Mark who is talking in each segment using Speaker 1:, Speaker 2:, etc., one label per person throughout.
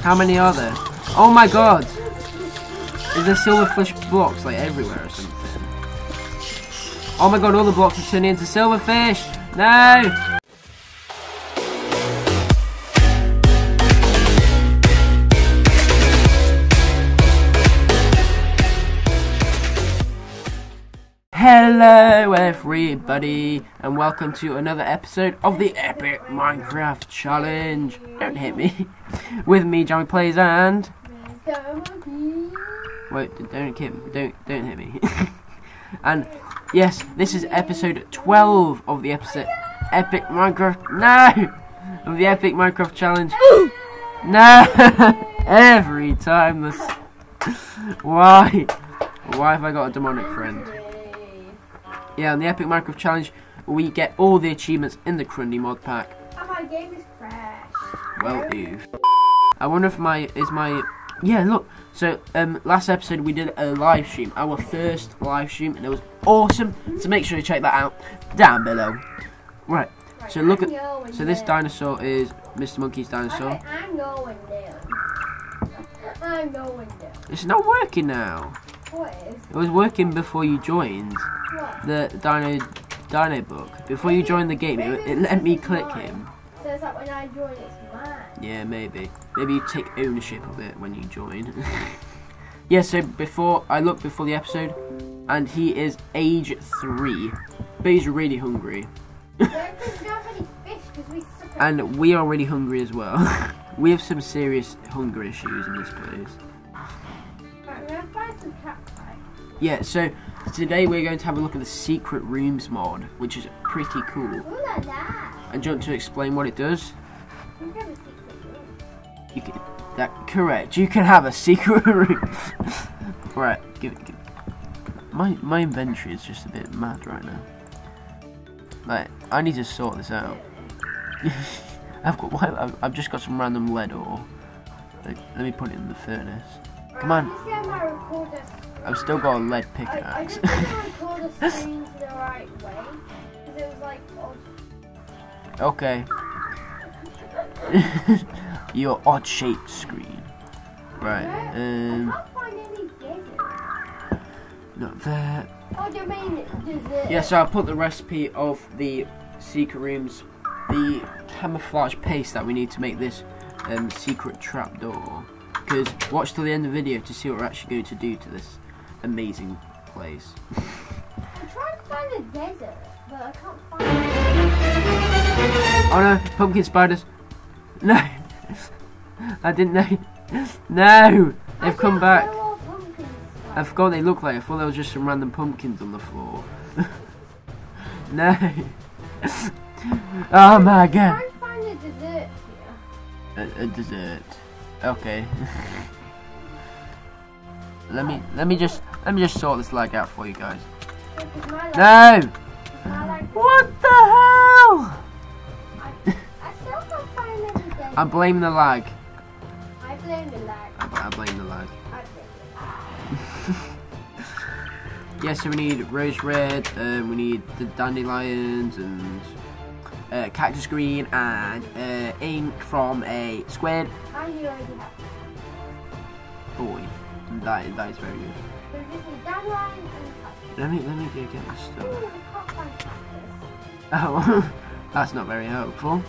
Speaker 1: How many are there? Oh my god! Is there silverfish blocks like everywhere or something? Oh my god, all the blocks are turning into silverfish! No! Hello everybody and welcome to another episode of the Epic Minecraft Challenge. Don't hit me. With me, Jammie Plays and Wait, don't hit don't don't hit me. and yes, this is episode 12 of the episode Epic Minecraft No of the Epic Minecraft Challenge. no every time this Why? Why have I got a demonic friend? Yeah, on the Epic Minecraft Challenge, we get all the achievements in the Crundee mod pack.
Speaker 2: Oh, my game is crashed.
Speaker 1: Well, oof. I wonder if my is my yeah. Look, so um, last episode we did a live stream, our first live stream, and it was awesome. So make sure you check that out down below. Right. So look at so this dinosaur is Mr. Monkey's dinosaur.
Speaker 2: I'm going there. I'm going there.
Speaker 1: It's not working now.
Speaker 2: What is?
Speaker 1: It was working before you joined
Speaker 2: What?
Speaker 1: the Dino Dino book. Before you joined the game, it, it let me click him.
Speaker 2: So it's like when I join, it's mine.
Speaker 1: Yeah, maybe. Maybe you take ownership of it when you join. yeah, so before I looked before the episode, and he is age three, but he's really hungry,
Speaker 2: There could not have any fish because we suck at
Speaker 1: and we are really hungry as well. we have some serious hunger issues in this place. Yeah, so today we're going to have a look at the secret rooms mod, which is pretty cool.
Speaker 2: Ooh la la.
Speaker 1: And do you want to explain what it does?
Speaker 2: We have a secret room.
Speaker 1: You can, that correct. You can have a secret room. right, give it. Give it. My my inventory is just a bit mad right now. Like I need to sort this out. I've got. Why, I've, I've just got some random lead ore. Like, let me put it in the furnace. Come on.
Speaker 2: Let's get my recorder.
Speaker 1: I've still got a lead
Speaker 2: I, I
Speaker 1: pickaxe.
Speaker 2: just got my recorder screen the right way it was like odd.
Speaker 1: okay. Your odd shaped screen. Right. Um.
Speaker 2: Can't find any desert.
Speaker 1: Not there.
Speaker 2: Oh, you mean desert?
Speaker 1: Yeah, so I'll put the recipe of the secret rooms, the camouflage paste that we need to make this um, secret trapdoor. Because watch till the end of the video to see what we're actually going to do to this amazing place.
Speaker 2: I'm trying to find a desert, but I can't find it.
Speaker 1: Oh no, pumpkin spiders! No! I didn't know. No! They've come back. I forgot they look like. I thought there was just some random pumpkins on the floor. no! oh my god!
Speaker 2: Try and find a dessert here.
Speaker 1: a, a dessert. Okay. let me let me just let me just sort this lag out for you guys.
Speaker 2: Because my life-
Speaker 1: No! What the hell?
Speaker 2: I, I still can't find any desert.
Speaker 1: I'm blaming the lag.
Speaker 2: I blame the lag.
Speaker 1: I, I blame the lag.
Speaker 2: Blame
Speaker 1: Yeah, so we need rose red, uh, we need the dandelions and uh, cactus green and uh, ink from a squid.
Speaker 2: it. I already have.
Speaker 1: Boy, that that is very good.
Speaker 2: So we just need dandelion and cactus.
Speaker 1: Let me let me go get my stuff.
Speaker 2: I can't find cactus.
Speaker 1: Oh, that's not very helpful.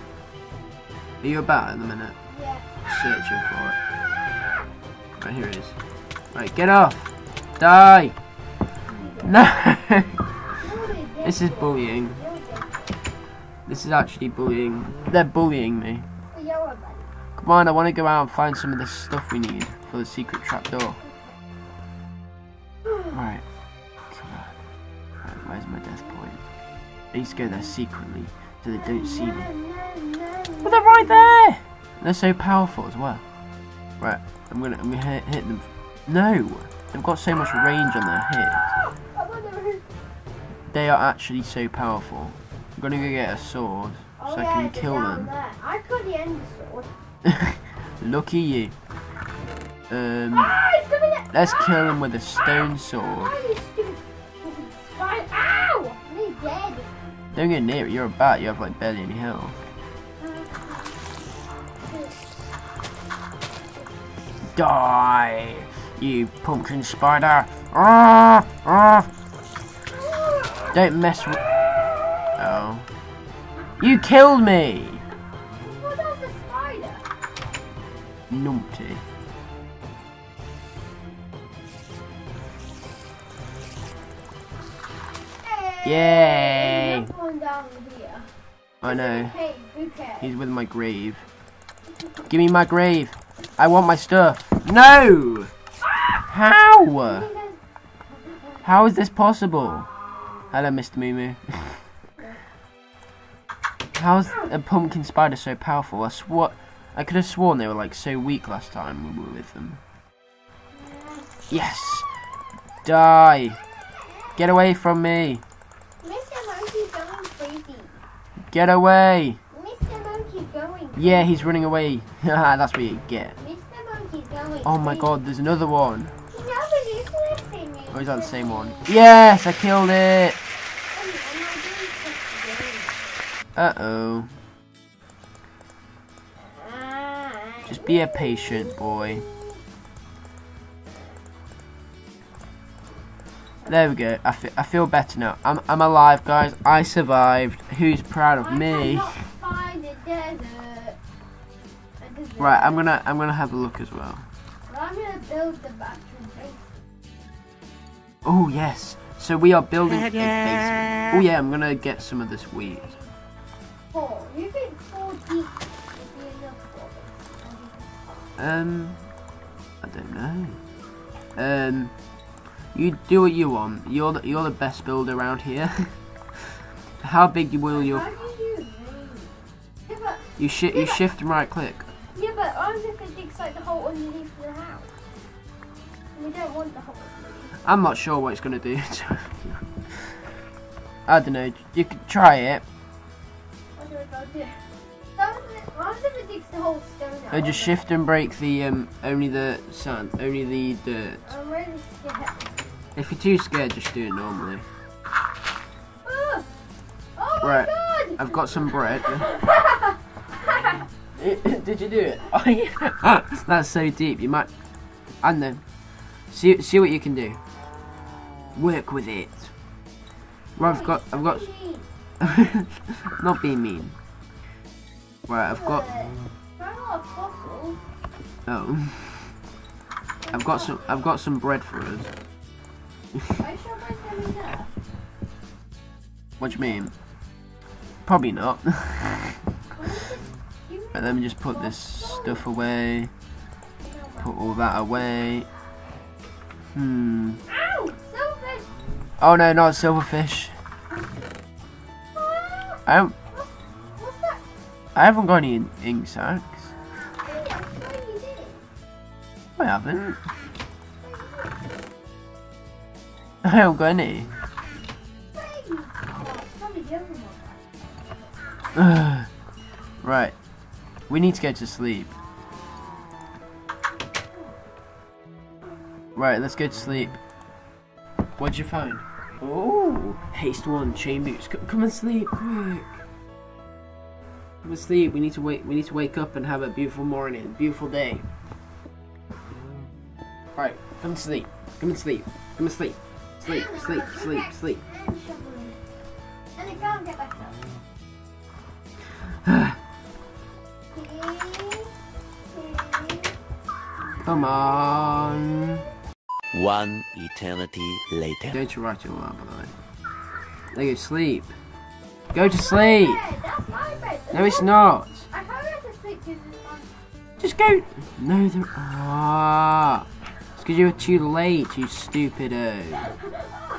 Speaker 1: Are you about at the minute?
Speaker 2: Yeah.
Speaker 1: Searching for it. Right, here it is. Right, get off! Die! No! this is bullying. This is actually bullying. They're bullying me. Come on, I want to go out and find some of the stuff we need for the secret trapdoor. Right. Come on. Right, where's my death point? I need to go there secretly so they don't see me. But they're right there! They're so powerful as well. Right, I'm gonna, I'm gonna hit, hit them. No! They've got so much range on their hit.
Speaker 2: I'm on the roof.
Speaker 1: They are actually so powerful. I'm gonna go get a sword
Speaker 2: Oh,
Speaker 1: so I can
Speaker 2: it's
Speaker 1: kill them.
Speaker 2: There. I've got the end sword.
Speaker 1: Lucky you. Um, let's kill him with a stone sword.
Speaker 2: You stupid fucking spider. Ow! I'm dead.
Speaker 1: Don't get near it, you're a bat, you have like barely any health. Die, you pumpkin spider. Ah, ah. Don't mess with. Oh. You killed me! Yay.
Speaker 2: there's one down here.
Speaker 1: I know.
Speaker 2: Hey, who cares?
Speaker 1: He's with my grave. Give me my grave. I want my stuff. No! How? How is this possible? Hello, Mr. Moo Moo. How's a pumpkin spider so powerful? I swore I could have sworn they were like so weak last time we were with them. Yes! Die! Get away from me!
Speaker 2: Mr. Monkey's going crazy.
Speaker 1: Get away!
Speaker 2: Mr. Monkey's going.
Speaker 1: Yeah, he's running away. That's what you get.
Speaker 2: Mr. Monkey's going
Speaker 1: Oh my god, there's another one.
Speaker 2: Listening.
Speaker 1: Or is that the same one? Yes, I killed it! Uh oh. Just be a patient boy. There we go. I, fe I feel better now. I'm, I'm alive, guys. I survived. Who's proud of me?
Speaker 2: Find a desert. A.
Speaker 1: Right, I'm gonna I'm gonna have a look as well.
Speaker 2: I'm gonna build the battery base.
Speaker 1: Oh yes. So we are building a basement. Oh yeah, I'm gonna get some of this wheat.
Speaker 2: Four. You think four deep would be enough for this?
Speaker 1: Um, I don't know. Um, you do what you want. You're the, you're the best builder around here. How big will your
Speaker 2: you? Yeah,
Speaker 1: you shi you shift and right click?
Speaker 2: yeah, but I'm just gonna dig like the hole underneath the house. We don't want the hole underneath.
Speaker 1: I'm not sure what it's gonna do. I don't know. You could try it.
Speaker 2: I gotta do? I'm gonna- I'm just gonna dig the whole stone out.
Speaker 1: Or just shift and break the um only the sand, only the dirt.
Speaker 2: I'm really scared.
Speaker 1: If you're too scared, just do it normally.
Speaker 2: Oh, oh my
Speaker 1: Right,
Speaker 2: god!
Speaker 1: I've got some bread. Did you do it? Oh, yeah. That's so deep. You might. And then, see see what you can do. Work with it. Right, I've got I've got. not being mean. Right, I've got.
Speaker 2: Found a lot of fossils.
Speaker 1: Oh, I've got some. I've got some bread for us. What do you mean? Probably not. Let me just put this stuff away. Put all that away. Hmm. Oh no, not silverfish. I don't.
Speaker 2: what's, what's that?
Speaker 1: I haven't got any ink sacks.
Speaker 2: Hey, I swear you did.
Speaker 1: I haven't.
Speaker 2: The other one.
Speaker 1: Ugh. right. We need to go to sleep. Right, let's go to sleep. What'd you find? Oh, haste one, chain boots. C- come and sleep, quick. Come and sleep. We need to wait. We need to wake up and have a beautiful morning, beautiful day. Right, come and sleep. Come and sleep. Come and sleep. Sleep, sleep, sleep, sleep.
Speaker 2: And shoveling. And I can't get back up.
Speaker 1: Come on.
Speaker 3: One eternity later.
Speaker 1: Don't you write it all out, by the way. There you go, sleep. Go to sleep.
Speaker 2: Yeah, that's my bed.
Speaker 1: No, it's not.
Speaker 2: I can't go to sleep because it's on.
Speaker 1: Just go. No, there. Ah. It's because you were too late, you stupido.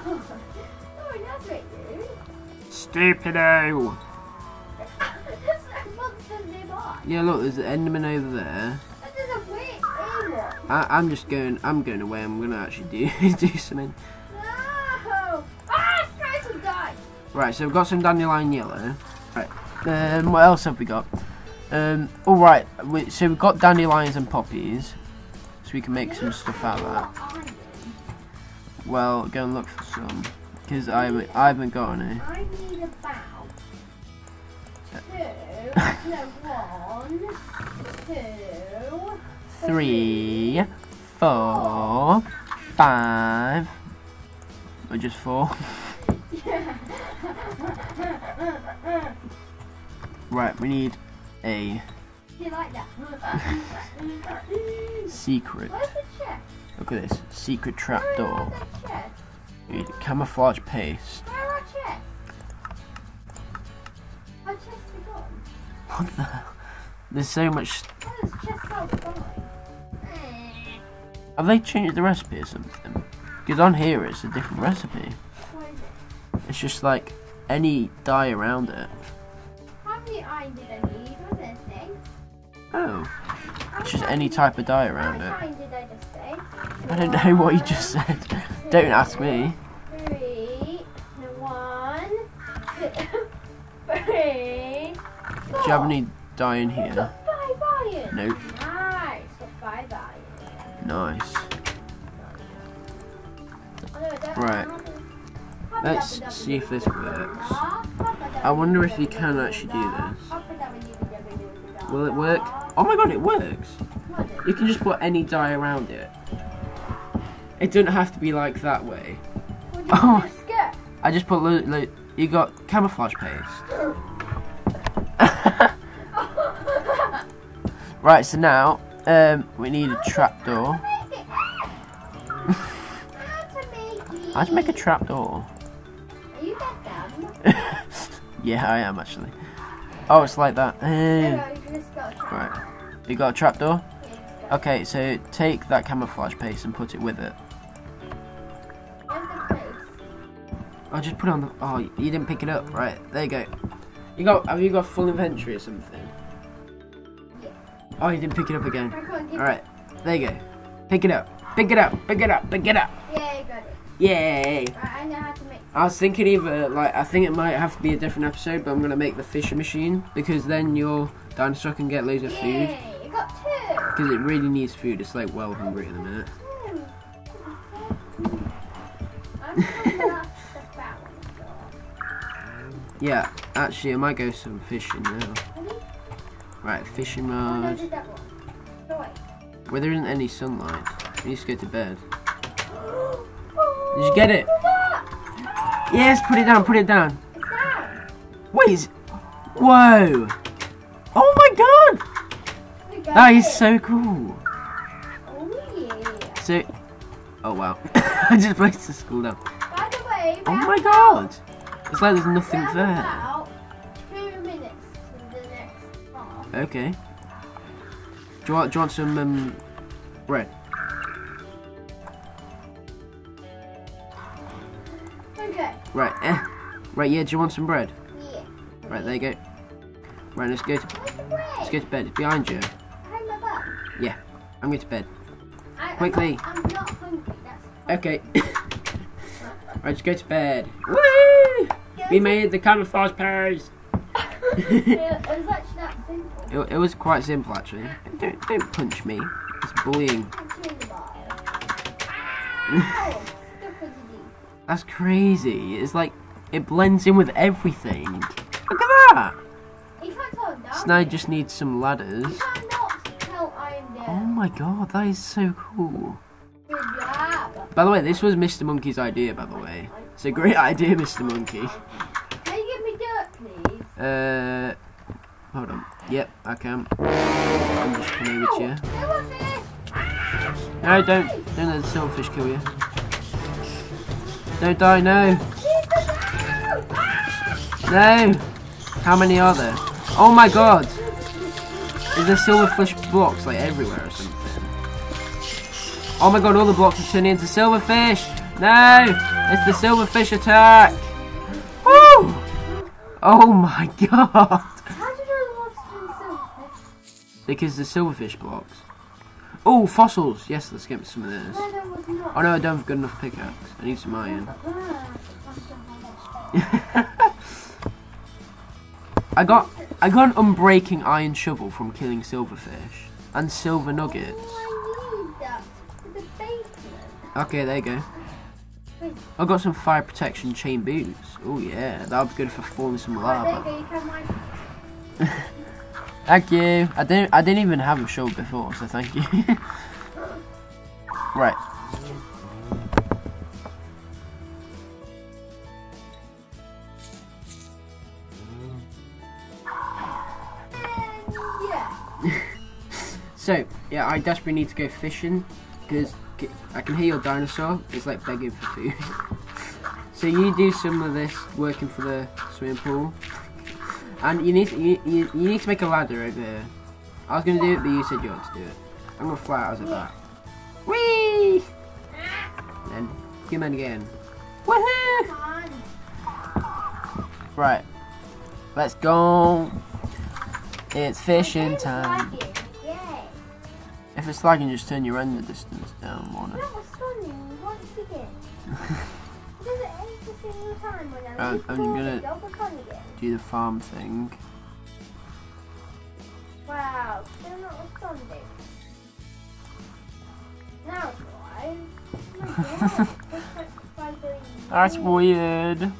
Speaker 2: Oh.
Speaker 1: Stupido.
Speaker 2: There's no monsters nearby.
Speaker 1: Yeah, look, there's an Enderman over there.
Speaker 2: And there's a weird air
Speaker 1: I, I'm just going. I'm going away. I'm gonna actually do do something.
Speaker 2: No! Ah, try to die.
Speaker 1: Right, so we've got some dandelion yellow. Right. Um, what else have we got? Um, all right. We, so we've got dandelions and poppies, we can make some stuff out of that. Well, go and look for some, because I haven't, I haven't got any.
Speaker 2: I need about two, no, one, two,
Speaker 1: Three. three, four, five, or just four. Right, we need a
Speaker 2: You like that?
Speaker 1: secret.
Speaker 2: The chest?
Speaker 1: Look at this secret trap
Speaker 2: Where
Speaker 1: door.
Speaker 2: are the chest?
Speaker 1: Camouflage paste.
Speaker 2: Where are our? Our chests are gone.
Speaker 1: What the? There's so much.
Speaker 2: Where is chests outside?
Speaker 1: Have they changed the recipe or something? Because on here it's a different recipe.
Speaker 2: Where is it?
Speaker 1: It's just like any dye around it.
Speaker 2: How many iron did I need? What did I say?
Speaker 1: Oh, it's just any type of dye around it.
Speaker 2: I just say?
Speaker 1: I don't know what you just said. Don't ask me.
Speaker 2: Three, one, two, three,
Speaker 1: Do you have any dye in here?
Speaker 2: Got five iron.
Speaker 1: Nope.
Speaker 2: Nice. Five iron.
Speaker 1: Nice.
Speaker 2: Oh, no, I don't
Speaker 1: Right. Let's see if this works. I wonder if you can actually do this. Will it work? Oh my god, it works! You can just put any dye around it. It doesn't have to be like that way. Oh. I just put you got camouflage paste. right, so now um, we need a trapdoor. How'd you make a trapdoor?
Speaker 2: Are you that dumb?
Speaker 1: yeah, I am actually. Oh, it's like that.
Speaker 2: You got a
Speaker 1: trapdoor? Okay, so take that camouflage paste and put it with it.
Speaker 2: Where's the place?
Speaker 1: I'll just put it on the. Oh, you didn't pick it up. Right, there you go. You got? Have you got full inventory or something?
Speaker 2: Yeah.
Speaker 1: Oh, you didn't pick it up again.
Speaker 2: I
Speaker 1: All right, there you go. Pick it up. Pick it up. Pick it up. Pick it up.
Speaker 2: Yeah, you got it.
Speaker 1: Yay!
Speaker 2: Right, I know how to make.
Speaker 1: I was thinking either like I think it might have to be a different episode, but I'm gonna make the fishing machine because then your dinosaur can get loads of food
Speaker 2: Yay! Two.
Speaker 1: Because it really needs food. It's like well hungry at the minute.
Speaker 2: Two. I'm gonna last the balance.
Speaker 1: Yeah, actually, I might go some fishing now. Right, fishing mode.
Speaker 2: did that one. No, wait.
Speaker 1: Where there isn't any sunlight, we need to go to bed. Did you get it?
Speaker 2: look at that.
Speaker 1: Yes, put it down. Put it down. Wait. Whoa! Oh my god! That is so cool.
Speaker 2: Oh, yeah.
Speaker 1: So, oh wow, I just placed the school down.
Speaker 2: By the way,
Speaker 1: Oh my god! It's like there's nothing there.
Speaker 2: about two minutes to the next half.
Speaker 1: Okay. Do you want, do you want some um, bread?
Speaker 2: Okay.
Speaker 1: Right, eh. Right, yeah, do you want some bread?
Speaker 2: Yeah.
Speaker 1: Right, there you go. Right, let's go to,
Speaker 2: Where's the bread?
Speaker 1: let's go to bed. It's behind you.
Speaker 2: Behind my butt.
Speaker 1: Yeah, I'm going to bed.
Speaker 2: I, I'm
Speaker 1: Quickly.
Speaker 2: not- I'm not hungry. That's
Speaker 1: Okay. right, let's go to bed. Woo! We made the camouflage paste.
Speaker 2: it, it was actually that simple.
Speaker 1: It, it was quite simple actually. Don't, don't punch me. It's bullying.
Speaker 2: Punch you in the bottom. Ow! Stupidity.
Speaker 1: That's crazy. It's like it blends in with everything. Look at that.
Speaker 2: You can't tell him down.
Speaker 1: So now just need some ladders. My god, that is so cool. By the way, this was Mr. Monkey's idea, by the way. It's a great idea, Mr. Monkey.
Speaker 2: Can you give me dirt, please?
Speaker 1: Uh, hold on. Yep, I can. I'm just coming to you. No, don't, don't let the silverfish kill you. Don't die, no. No! How many are there? Oh my god! Is there silverfish blocks like everywhere or something? Oh my god, all the blocks are turning into silverfish! No! It's the silverfish attack! Woo! Oh my god!
Speaker 2: How did I lost in silverfish?
Speaker 1: Because the silverfish blocks. Oh, fossils! Yes, let's get some of.
Speaker 2: No, there.
Speaker 1: Oh no, I don't have good enough pickaxe. I need some iron. I got I got an unbreaking iron shovel from killing silverfish and silver nuggets.
Speaker 2: Oh, I need that for the.
Speaker 1: Okay, there you go. I got some fire protection chain boots. Oh yeah, that'll be good for falling some
Speaker 2: Right, there you
Speaker 1: lava.
Speaker 2: go, you can mine.
Speaker 1: Thank you. I didn't I didn't even have a shovel before, so thank you. Right. So, yeah, I desperately need to go fishing because I can hear your dinosaur. It's like begging for food. so you do some of this working for the swimming pool, and you need to, you, you, you need to make a ladder over here. I was gonna do it, but you said you want to do it. I'm gonna fly out as a bat. Whee! Then human again. Woohoo!
Speaker 2: Come.
Speaker 1: Right, let's go. It's fishing time. If it's lagging, just turn your render distance down, Warner.
Speaker 2: That was stunning once again. Does it every single time when I'm
Speaker 1: gonna-
Speaker 2: again?
Speaker 1: Do the farm thing.
Speaker 2: Wow, still not responding. Now it's live. God, it's like five billion
Speaker 1: That's weird.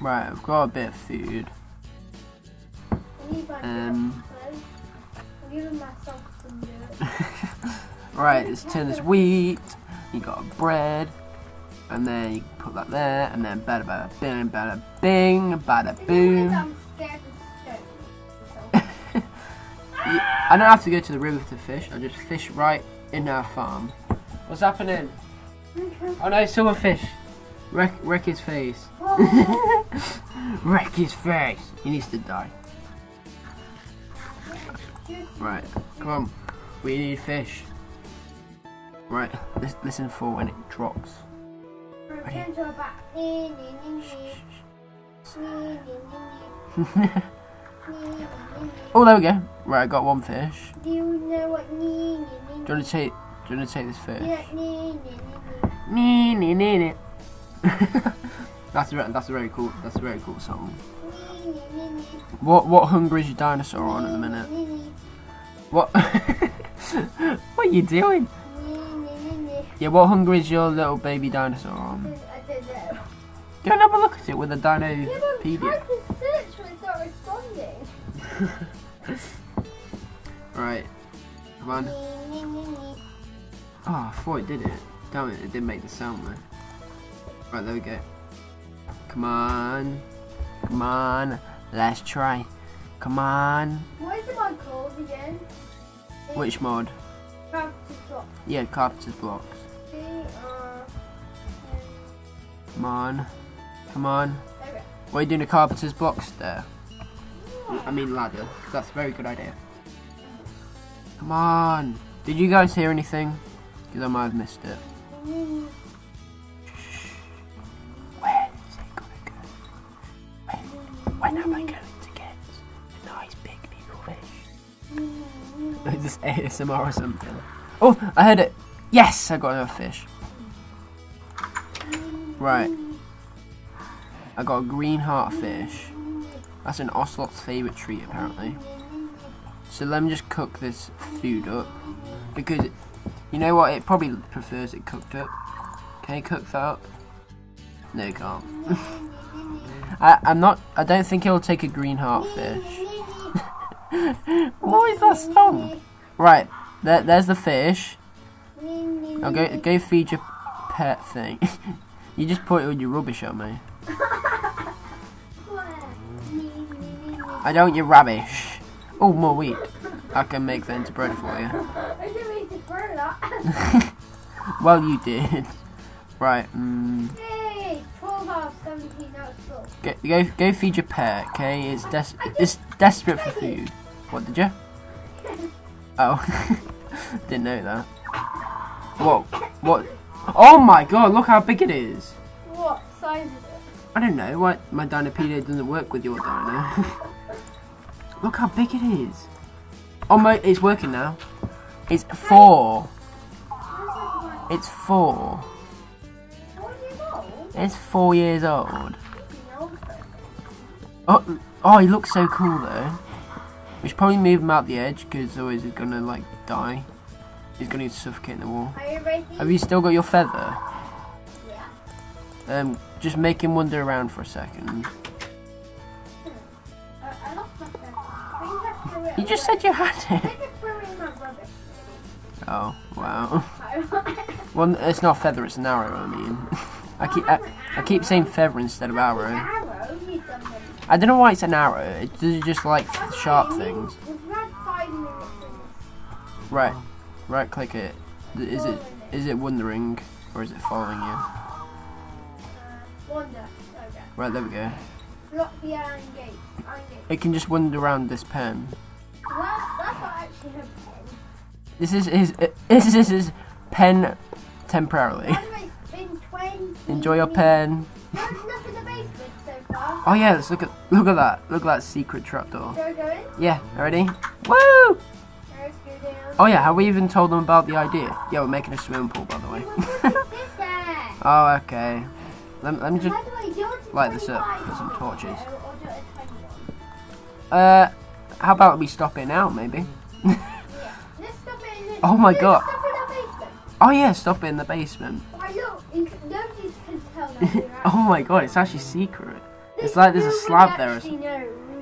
Speaker 1: Right, I've got a bit of food. Um. Right, let's turn this wheat. You got bread. And then you put that there. And then bada bada bing, bada bing, bada boom.
Speaker 2: I'm scared of stones.
Speaker 1: You- I don't have to go to the river to fish. I just fish right in our farm. What's happening? Oh no, it's someone fish. Wreck, wreck his face.
Speaker 2: Oh,
Speaker 1: wreck his face. He needs to die. Right, come on. We need fish. Right, lis- listen for when it drops.
Speaker 2: Nee.
Speaker 1: oh, there we go. Right, I got one fish.
Speaker 2: Do you know what
Speaker 1: Do you want to take? Do you want to take this fish? That's a that's a very cool that's a very cool song. What what hunger is your dinosaur on at the minute? What? what are you doing? Yeah, what hunger is your little baby dinosaur on?
Speaker 2: I don't know.
Speaker 1: Go and have a look at it with a
Speaker 2: Yeah,
Speaker 1: Dinopedia.
Speaker 2: trying to search when it's not responding.
Speaker 1: Right. Come on. Oh, I thought it did it. Damn it, it didn't make the sound though. Right, there we go. Come on. Come on. Let's try. Come on.
Speaker 2: What is the mod called again?
Speaker 1: Which mod?
Speaker 2: Practice block.
Speaker 1: Yeah, carpenter's blocks.
Speaker 2: C R.
Speaker 1: Come on. Come on.
Speaker 2: There
Speaker 1: What are you doing to carpenter's blocks there? I mean ladder. That's a very good idea. Come on. Did you guys hear anything? Because I might have missed it. Mm. ASMR or something? Oh, I heard it. Yes, I got a fish. Right. I got a green heart fish. That's an ocelot's favourite treat, apparently. So let me just cook this food up. Because, you know what, it probably prefers it cooked up. Can you cook that up? No, you can't. I, I'm not, I don't think it'll take a green heart fish. what is that song? Right, there, there's the fish. Now go, go feed your pet thing. you just put it with your rubbish on me. I don't want your rubbish. Oh, more wheat. I can make that into bread for you.
Speaker 2: I didn't mean to.
Speaker 1: Well, you did. Right, mm.
Speaker 2: 12 out 17, now
Speaker 1: go, go, go feed your pet, okay? It's, des- it's desperate for food. What, did you? Oh, didn't know that. What? What? Oh my god, look how big it is.
Speaker 2: What size is it?
Speaker 1: I don't know, why my Dinopedia doesn't work with your Dino. look how big it is. Oh my, it's working now. It's four. It's four.
Speaker 2: Four years old?
Speaker 1: It's four years old. Oh, oh, he looks so cool though. We should probably move him out the edge because otherwise he's gonna like die. He's gonna suffocate in the wall.
Speaker 2: Are you ready?
Speaker 1: Have you still got your feather?
Speaker 2: Yeah.
Speaker 1: Um, just make him wander around for a second.
Speaker 2: I, I lost my phone. I think I threw it
Speaker 1: You just said you had it.
Speaker 2: think I threw it in my rubbish.
Speaker 1: Oh, wow. Well, it's not feather, it's an arrow, I mean. I keep I, I keep saying feather instead of arrow.
Speaker 2: Arrow, you've done them.
Speaker 1: I don't know why it's an arrow. It's just like sharp things.
Speaker 2: We've had five minutes in
Speaker 1: Right, right click it. Is it is it wandering or is it following you?
Speaker 2: uh. Okay.
Speaker 1: Right, there we go.
Speaker 2: Lock the iron gate. Iron gate.
Speaker 1: It can just wander around this pen.
Speaker 2: So that's, that's not actually her pen.
Speaker 1: This is his. This is his pen temporarily.
Speaker 2: By the way, it's been 20
Speaker 1: Enjoy your pen. Oh yeah, let's look at look at that. Look at that secret trapdoor.
Speaker 2: Shall we go in?
Speaker 1: Yeah, ready? Woo!
Speaker 2: Go down.
Speaker 1: Oh yeah, have we even told them about the idea? Yeah, we're making a swimming pool, by the way. Oh, okay. Let, let me just.
Speaker 2: By the way, do you want to
Speaker 1: light this up,
Speaker 2: 25
Speaker 1: put some torches.
Speaker 2: or do it at 21?
Speaker 1: Uh, how about we stop it now, maybe?
Speaker 2: Yeah. Let's stop it in the,
Speaker 1: Oh my God.
Speaker 2: Stop in the basement.
Speaker 1: Oh yeah, stop it in the basement.
Speaker 2: Why look, you can, nobody can tell that we're out.
Speaker 1: oh my god, it's actually secret. It's like there's a slab there.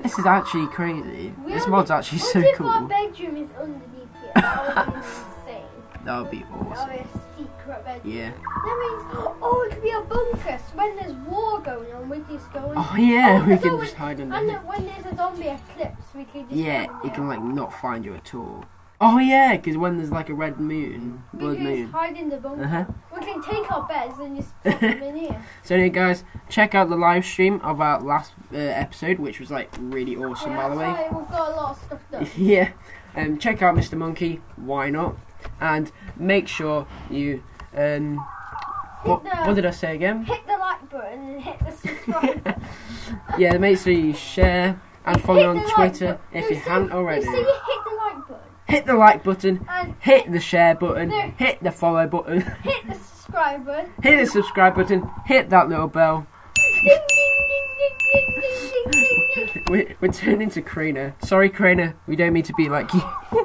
Speaker 1: This is actually crazy.
Speaker 2: We
Speaker 1: This mod's actually so
Speaker 2: if our
Speaker 1: cool.
Speaker 2: bedroom is underneath here? That would be insane.
Speaker 1: That would be awesome.
Speaker 2: would be a secret bedroom.
Speaker 1: Yeah.
Speaker 2: That means, oh, it could be a bunker. So when there's war going on, we just go in.
Speaker 1: Oh yeah,
Speaker 2: Oh,
Speaker 1: we can just hide
Speaker 2: And
Speaker 1: under.
Speaker 2: then when there's a zombie eclipse, we could just
Speaker 1: Yeah, it can like not find you at all. Oh yeah, because when there's like a red moon,
Speaker 2: We
Speaker 1: blood
Speaker 2: can just
Speaker 1: moon.
Speaker 2: hide in the bunker.
Speaker 1: Uh-huh.
Speaker 2: We can take our beds and just put them in here.
Speaker 1: So anyway, guys, check out the live stream of our last uh, episode, which was like really awesome, by the way.
Speaker 2: That's We've got a lot of stuff done.
Speaker 1: yeah. Um, check out Mr. Monkey. Why not? And make sure you um. What,
Speaker 2: the-
Speaker 1: what did I say again?
Speaker 2: Hit the like button and hit the subscribe button.
Speaker 1: Yeah, make sure you share and follow
Speaker 2: Hit
Speaker 1: on
Speaker 2: the like
Speaker 1: Twitter if you haven't already
Speaker 2: hit the like button,
Speaker 1: hit the share button, hit the follow button,
Speaker 2: hit the subscribe button,
Speaker 1: hit the subscribe button, hit that little bell. We're, we're turning to Crainer. Sorry, Crainer, we don't mean to be like you.
Speaker 2: no,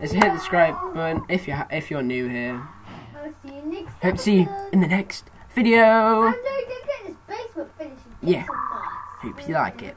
Speaker 2: let's
Speaker 1: hit the subscribe button if you're if you're new here.
Speaker 2: I'll see you next.
Speaker 1: Hope see you in the next video. Yeah. Hope you like it.